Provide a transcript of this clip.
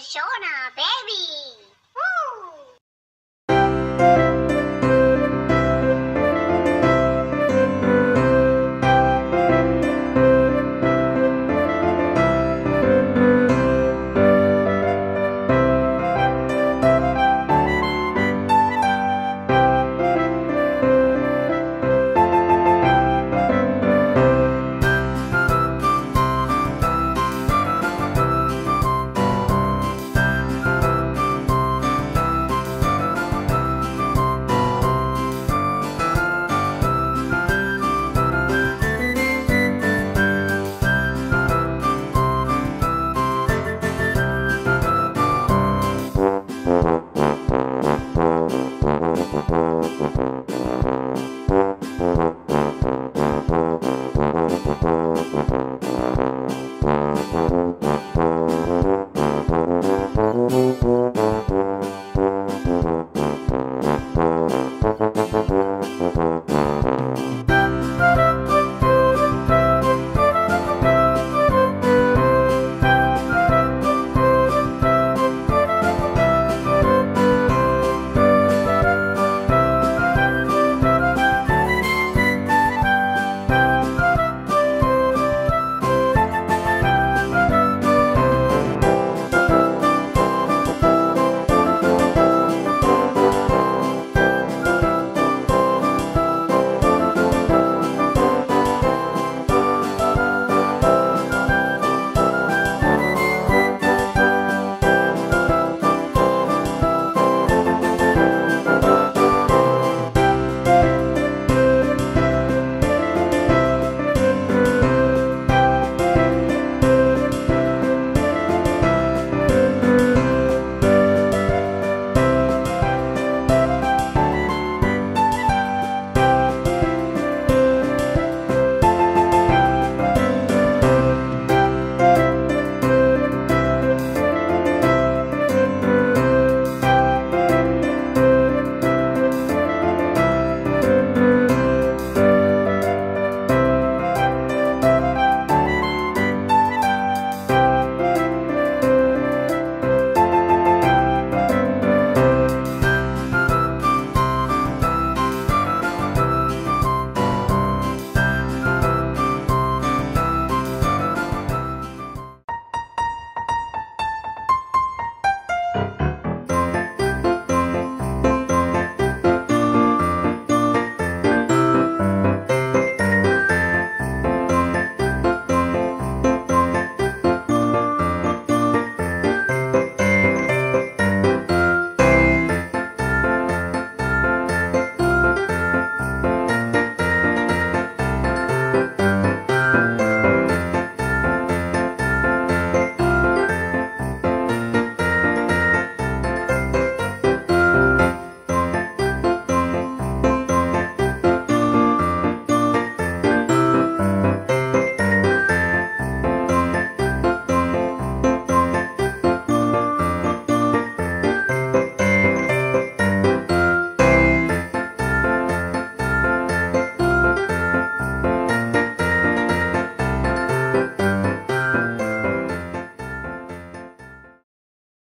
Shona, baby.